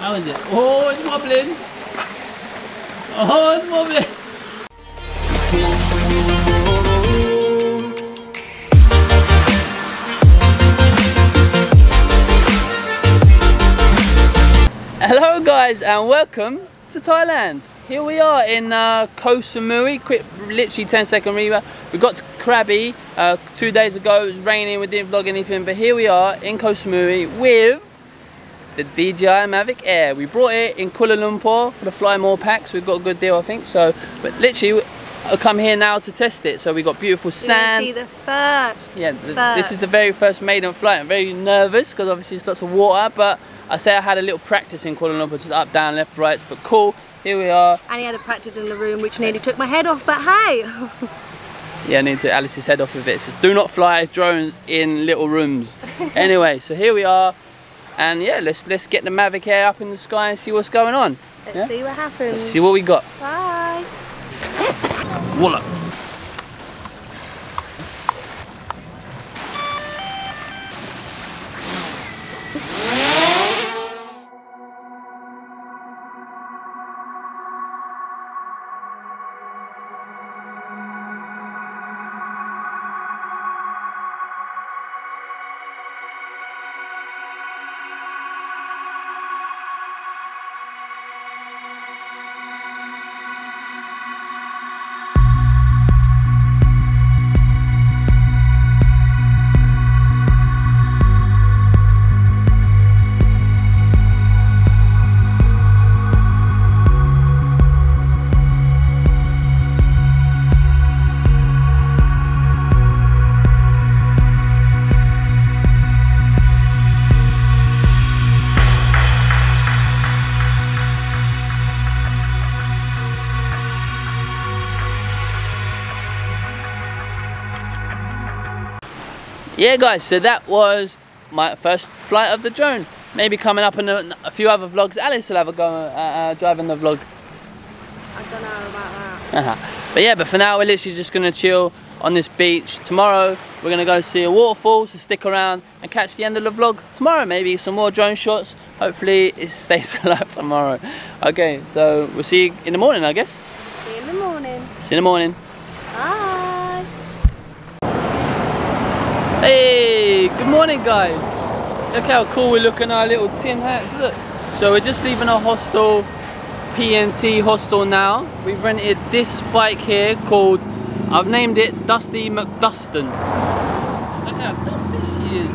How is it? Oh, it's wobbling. Oh, it's wobbling. Hello guys and welcome to Thailand. Here we are in uh, Koh Samui, quick, literally 10 second river. We got to Krabi uh, two days ago, it was raining, we didn't vlog anything, but here we are in Koh Samui with the DJI Mavic Air. We brought it in Kuala Lumpur for the Fly More packs, we've got a good deal I think, so, but literally I come here now to test it, so we got beautiful sand. You're the first. Yeah, the, first. this is the very first maiden flight. I'm very nervous because obviously it's lots of water, but I say I had a little practice in Kuala Lumpur, just up, down, left, right, but cool. Here we are. And he had a practice in the room which nearly took my head off, but hey! Yeah, I need to Alice's head off of it. So do not fly drones in little rooms. anyway, so here we are, and yeah, let's let's get the Mavic Air up in the sky and see what's going on. Let's Yeah? see what happens. Let's see what we got. Bye! Wallop. Yeah, guys. So that was my first flight of the drone. Maybe coming up in a, a few other vlogs. Alice will have a go uh, uh, driving the vlog. I don't know about that. Uh-huh. But yeah, but for now we're literally just gonna chill on this beach. Tomorrow we're gonna go see a waterfall, so stick around and catch the end of the vlog tomorrow. Maybe some more drone shots. Hopefully it stays alive tomorrow. Okay, so we'll see you in the morning, I guess. See you in the morning. See you in the morning. Bye! Hey, good morning guys. Look how cool we look in our little tin hats, look. So we're just leaving our hostel, PNT hostel now. We've rented this bike here called, I've named it Dusty McDustin. Look how dusty she is.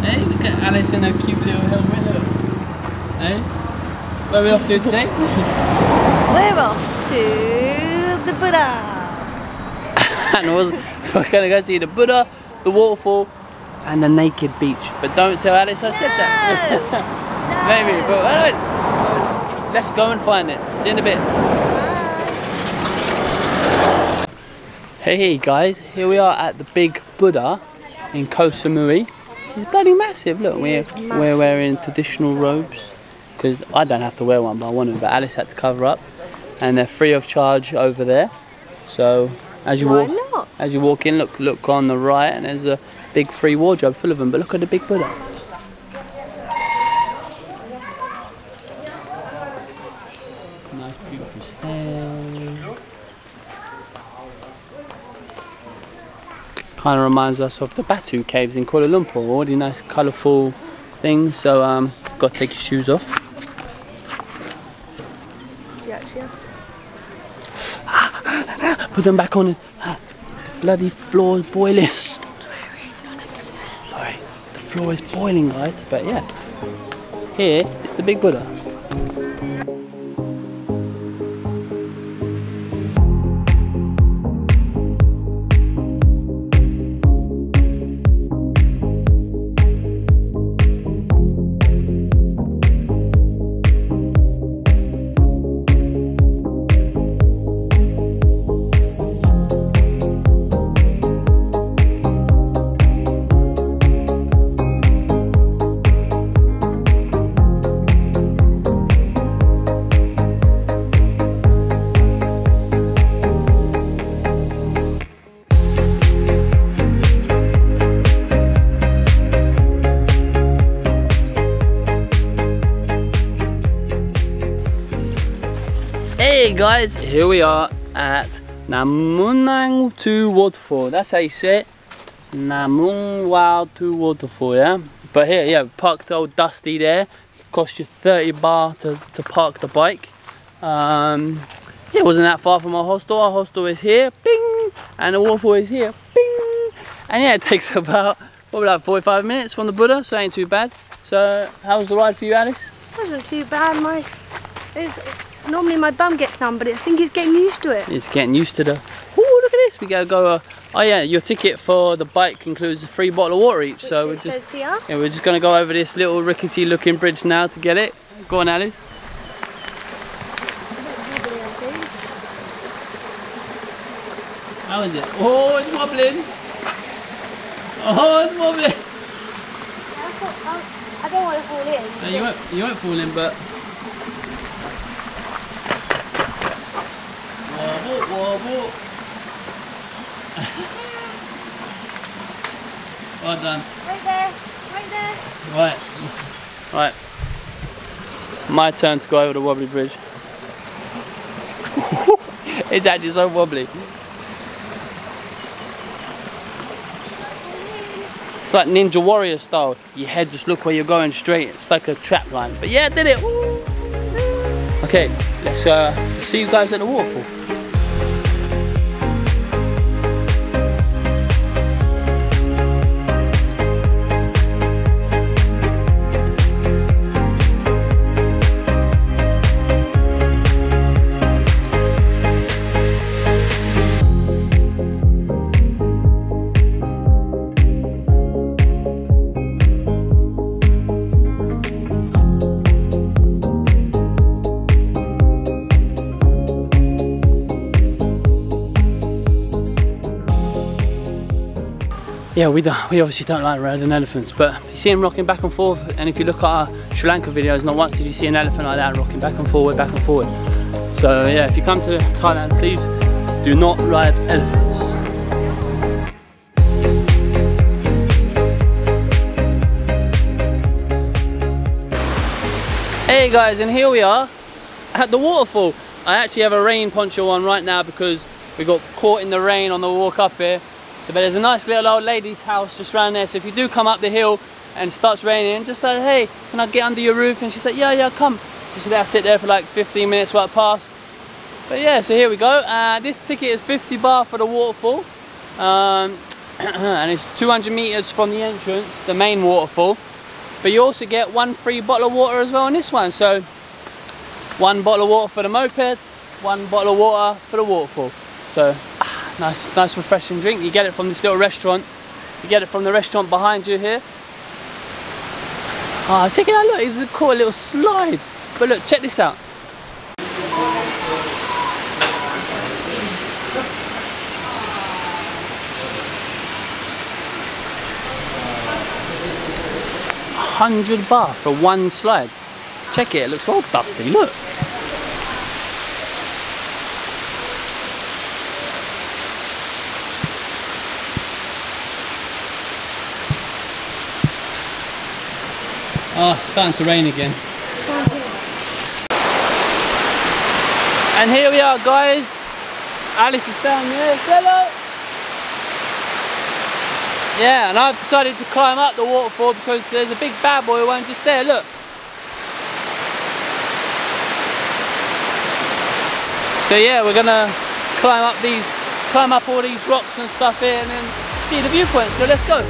Hey, look at Alice in her cute little helmet, look. Hey, where are we off to today? We're off to the Buddha. and we're gonna go see the Buddha, the waterfall, and the naked beach. But don't tell Alice I said that. Maybe, but alright. Let's go and find it. See you in a bit. Hey guys, here we are at the big Buddha in Koh Samui. It's bloody massive. Look, we're we're wearing traditional robes because I don't have to wear one, but I want to. But Alice had to cover up, and they're free of charge over there. So as you Why walk, not? as you walk in, look look on the right, and there's a big free wardrobe full of them. But look at the big Buddha. Nice, beautiful stairs. Kind of reminds us of the Batu caves in Kuala Lumpur. All the nice, colourful things. So, um, got to take your shoes off. Do you actually have Put them back on. it. Ah, bloody floor is boiling. Sorry, the floor is boiling, guys. But yeah, here is the big Buddha. Guys, here we are at Namunang 2 waterfall. That's how you say it. Namung Wow 2 waterfall, yeah? But here, yeah, parked old Dusty there. It cost you 30 baht to, to park the bike. Um, it wasn't that far from our hostel. Our hostel is here, bing, and the waterfall is here, bing. And yeah, it takes about, probably like 45 minutes from the Buddha, so ain't too bad. So, how was the ride for you, Alice? Wasn't too bad. My it's, normally my bum gets numb, but I think he's getting used to it. He's getting used to the. Oh, look at this! We gotta go. Uh, oh yeah, your ticket for the bike includes a free bottle of water each. Which so we're just yeah, we're just gonna go over this little rickety-looking bridge now to get it. Go on, Alice. How is it? Oh, it's wobbling. Oh, it's wobbling. I don't want to fall in. No, you won't. You won't fall in, but. Wobble. well done. Right there, right there. Right. Right. My turn to go over the wobbly bridge. it's actually so wobbly. It's like Ninja Warrior style. Your head just look where you're going straight. It's like a trap line. But yeah, I did it. Woo. Okay, let's uh, see you guys at the waterfall. Yeah, we don't, we obviously don't like riding elephants, but you see them rocking back and forth, and if you look at our Sri Lanka videos, not once did you see an elephant like that rocking back and forward, back and forward. So yeah, if you come to Thailand, please do not ride elephants. Hey guys, and here we are at the waterfall. I actually have a rain poncho on right now because we got caught in the rain on the walk up here. But there's a nice little old lady's house just around there. So if you do come up the hill and it starts raining, just like, hey, can I get under your roof? And she's like, yeah, yeah, come. So she's there, sit there for like 15 minutes while it passed. But yeah, so here we go. Uh, this ticket is 50 baht for the waterfall. Um, and it's 200 meters from the entrance, the main waterfall. But you also get one free bottle of water as well on this one. So one bottle of water for the moped, one bottle of water for the waterfall. So nice, nice refreshing drink. You get it from this little restaurant. You get it from the restaurant behind you here. Ah, check it out, look, it's a cool little slide. But look, check this out. Hundred baht for one slide. Check it, it looks well dusty, look. Oh, it's starting to rain again. And here we are, guys. Alice is down there. Hello. Yeah, and I've decided to climb up the waterfall because there's a big bad boy one just there. Look. So yeah, we're gonna climb up these, climb up all these rocks and stuff here, and then see the viewpoint. So let's go.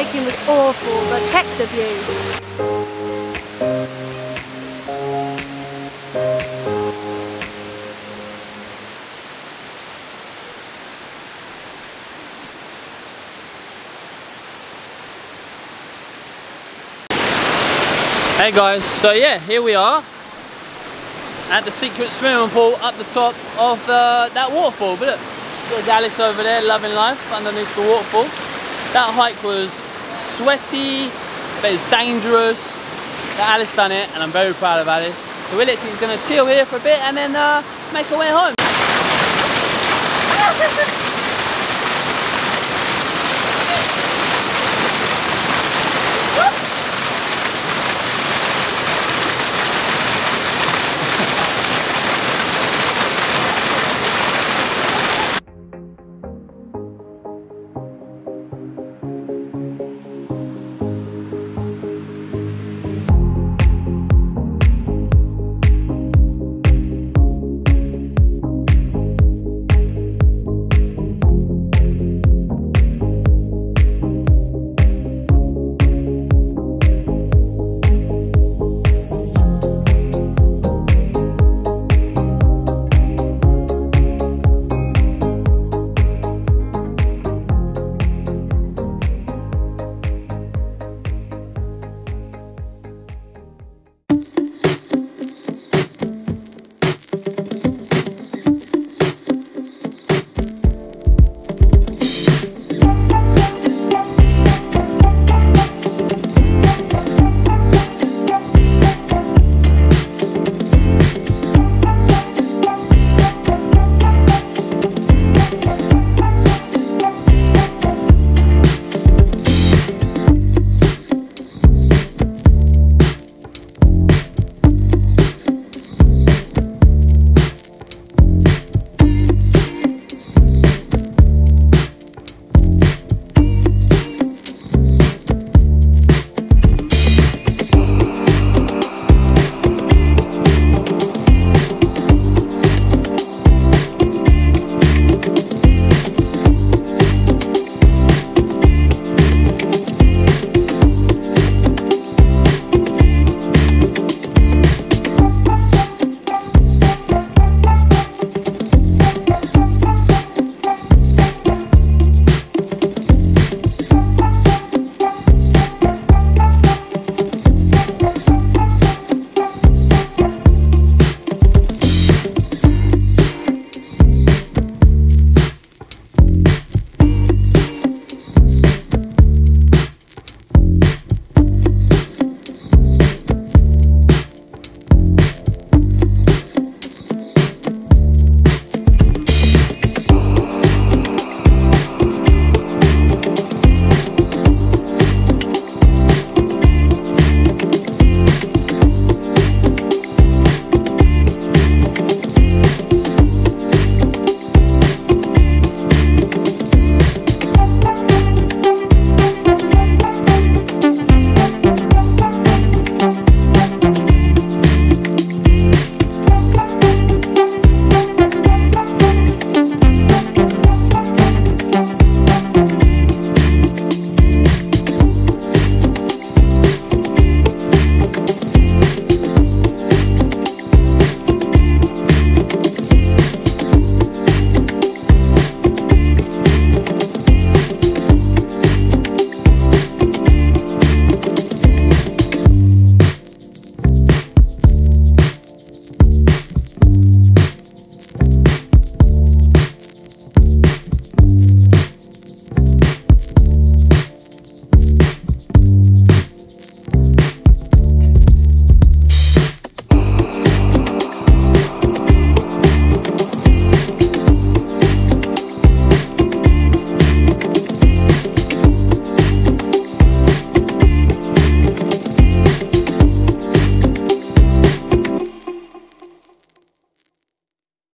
I'll check the view. Hey guys, so yeah, here we are at the secret swimming pool up the top of uh, that waterfall. But look, there's Alice over there loving life underneath the waterfall. That hike was sweaty, but it was dangerous. But Alice done it, and I'm very proud of Alice. So we're literally going to chill here for a bit and then uh, make our way home.